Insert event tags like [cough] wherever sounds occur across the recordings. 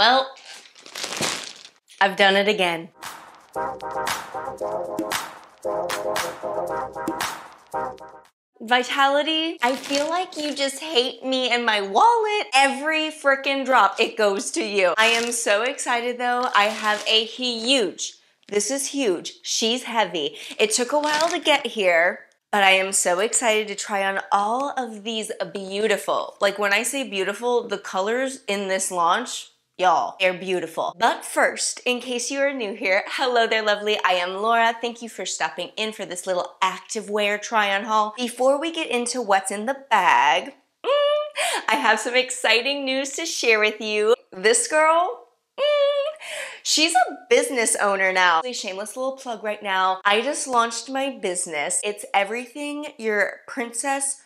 Well, I've done it again. Vitality, I feel like you just hate me and my wallet. Every freaking drop, it goes to you. I am so excited though. I have a huge, this is huge. She's heavy. It took a while to get here, but I am so excited to try on all of these beautiful, like when I say beautiful, the colors in this launch, Y'all, they're beautiful. But first, in case you are new here, hello there lovely, I am Laura. Thank you for stopping in for this little activewear try-on haul. Before we get into what's in the bag, mm, I have some exciting news to share with you. This girl, mm, She's a business owner now. Shameless little plug right now. I just launched my business. It's everything your princess,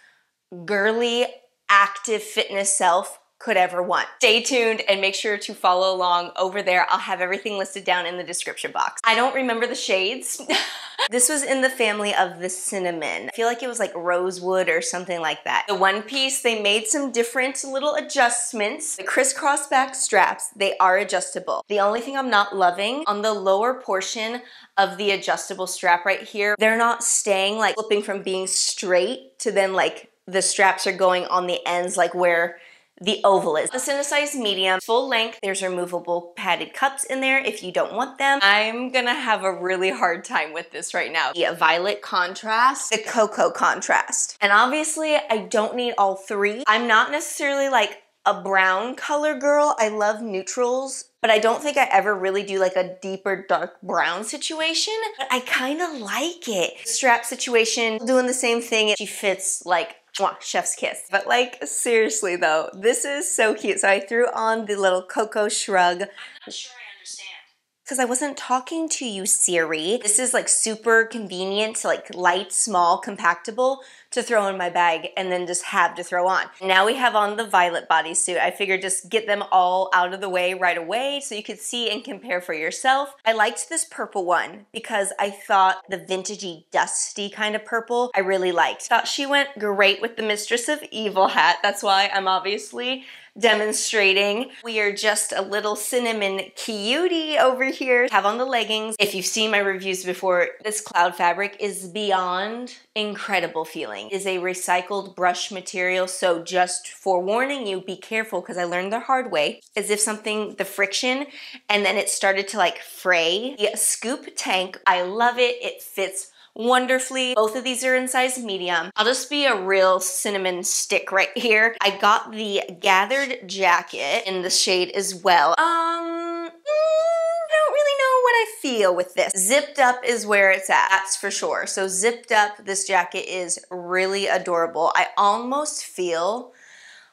girly, active fitness self could ever want. Stay tuned and make sure to follow along over there. I'll have everything listed down in the description box. I don't remember the shades. [laughs] this was in the family of the cinnamon. I feel like it was like rosewood or something like that. The one piece, they made some different little adjustments. The crisscross back straps, they are adjustable. The only thing I'm not loving on the lower portion of the adjustable strap right here, they're not staying like flipping from being straight to then like the straps are going on the ends like where the oval is. A size medium, full length. There's removable padded cups in there if you don't want them. I'm gonna have a really hard time with this right now. The violet contrast, the cocoa contrast. And obviously I don't need all three. I'm not necessarily like a brown color girl. I love neutrals, but I don't think I ever really do like a deeper dark brown situation, but I kind of like it. Strap situation, doing the same thing. She fits like Mwah, chef's kiss. But like, seriously though, this is so cute. So I threw on the little cocoa shrug. I'm not sure I understand. Because I wasn't talking to you, Siri. This is like super convenient, like light, small, compactable to throw in my bag and then just have to throw on. Now we have on the violet bodysuit. I figured just get them all out of the way right away so you could see and compare for yourself. I liked this purple one because I thought the vintagey, dusty kind of purple I really liked. Thought she went great with the Mistress of Evil hat. That's why I'm obviously demonstrating. We are just a little cinnamon cutie over here. Have on the leggings. If you've seen my reviews before, this cloud fabric is beyond incredible feeling. It is a recycled brush material, so just forewarning you, be careful because I learned the hard way. As if something, the friction, and then it started to like fray. The scoop tank, I love it. It fits wonderfully. Both of these are in size medium. I'll just be a real cinnamon stick right here. I got the gathered jacket in the shade as well. Um, mm, don't really know what I feel with this. Zipped up is where it's at, that's for sure. So zipped up, this jacket is really adorable. I almost feel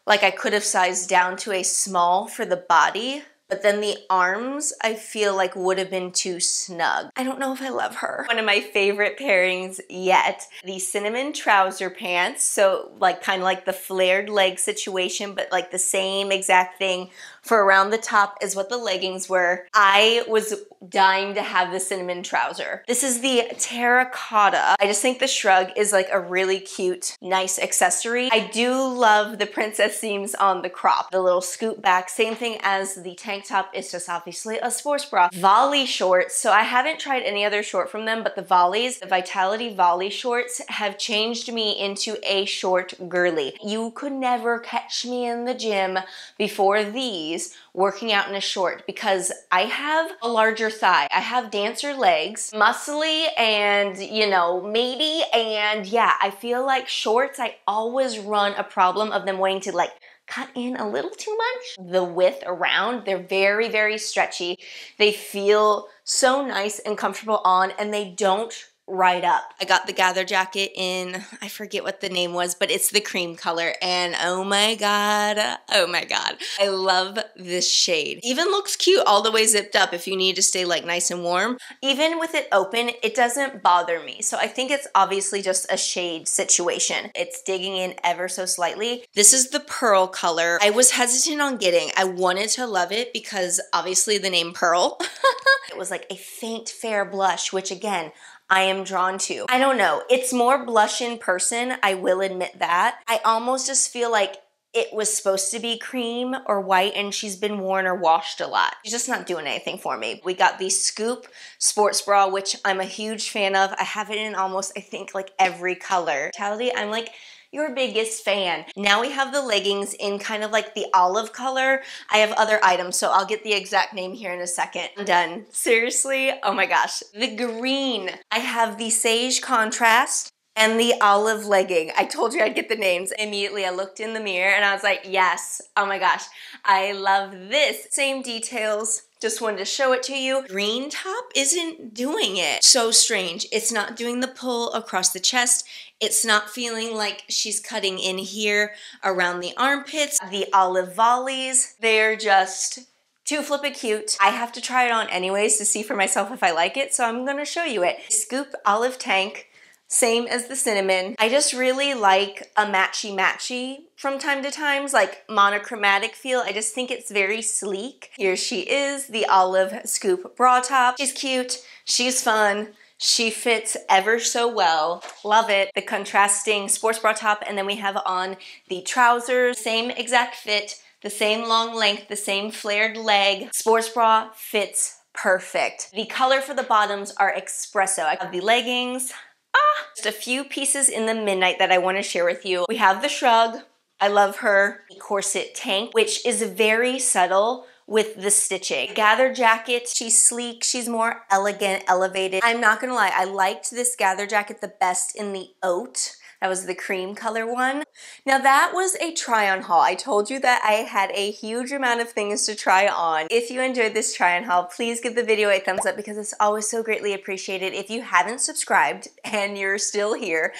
like I could have sized down to a small for the body, but then the arms I feel like would have been too snug. I don't know if I love her. One of my favorite pairings yet, the cinnamon trouser pants. So like kind of like the flared leg situation, but like the same exact thing for around the top is what the leggings were. I was dying to have the cinnamon trouser. This is the terracotta. I just think the shrug is like a really cute, nice accessory. I do love the princess seams on the crop. The little scoop back, same thing as the tank top. is just obviously a sports bra. Volley shorts. So I haven't tried any other short from them, but the Volleys, the Vitality Volley shorts have changed me into a short girly. You could never catch me in the gym before these working out in a short because I have a larger thigh. I have dancer legs, muscly and, you know, meaty. And yeah, I feel like shorts, I always run a problem of them wanting to like cut in a little too much. The width around, they're very, very stretchy. They feel so nice and comfortable on and they don't right up. I got the gather jacket in, I forget what the name was, but it's the cream color. And oh my God, oh my God. I love this shade. Even looks cute all the way zipped up if you need to stay like nice and warm. Even with it open, it doesn't bother me. So I think it's obviously just a shade situation. It's digging in ever so slightly. This is the pearl color. I was hesitant on getting. I wanted to love it because obviously the name Pearl. [laughs] it was like a faint fair blush, which again, I am drawn to. I don't know. It's more blush in person. I will admit that. I almost just feel like it was supposed to be cream or white and she's been worn or washed a lot. She's just not doing anything for me. We got the Scoop sports bra, which I'm a huge fan of. I have it in almost, I think, like every color. Vitality, I'm like, your biggest fan. Now we have the leggings in kind of like the olive color. I have other items, so I'll get the exact name here in a second. I'm done. Seriously, oh my gosh. The green. I have the sage contrast and the olive legging. I told you I'd get the names. Immediately I looked in the mirror and I was like, yes, oh my gosh, I love this. Same details, just wanted to show it to you. Green top isn't doing it. So strange. It's not doing the pull across the chest. It's not feeling like she's cutting in here around the armpits. The olive volleys, they're just too flippin' cute. I have to try it on anyways to see for myself if I like it, so I'm gonna show you it. Scoop olive tank same as the cinnamon. I just really like a matchy matchy from time to times, like monochromatic feel. I just think it's very sleek. Here she is, the olive scoop bra top. She's cute, she's fun, she fits ever so well. Love it. The contrasting sports bra top, and then we have on the trousers, same exact fit, the same long length, the same flared leg. Sports bra fits perfect. The color for the bottoms are espresso. I have the leggings, Ah! Just a few pieces in the midnight that I want to share with you. We have the shrug. I love her corset tank, which is very subtle with the stitching. Gather jacket, she's sleek, she's more elegant, elevated. I'm not gonna lie, I liked this gather jacket the best in the oat that was the cream color one. Now that was a try on haul. I told you that I had a huge amount of things to try on. If you enjoyed this try on haul, please give the video a thumbs up because it's always so greatly appreciated. If you haven't subscribed and you're still here,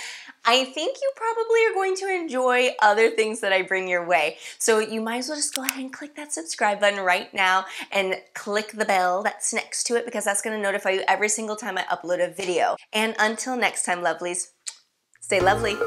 I think you probably are going to enjoy other things that I bring your way. So you might as well just go ahead and click that subscribe button right now and click the bell that's next to it because that's going to notify you every single time I upload a video. And until next time, lovelies, Stay lovely.